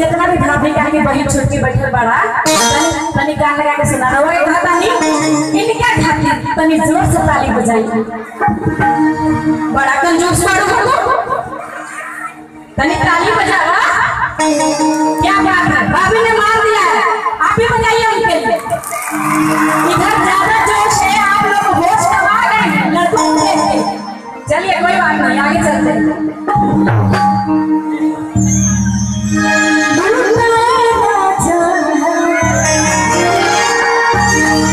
बहन छोड़ के बैठल बड़ा तनी तनी कान लगा के सुना रहा है। कहा तनी इनका खातिर तनी ज़ोर से ताली बजाई। बड़ा कंजूस बाड़ू हो तनी ताली बजावा क्या बात है? भाभी ने मार दिया है। आप ही बजाइए उनके लिए। इधर ज़्यादा जोश है, आप लोग होश गवा गए लड़कों के चलिए, कोई बात नहीं, आगे चलते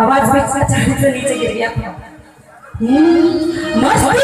आवाज़ भी अचानक से नीचे गिर गया मस्ती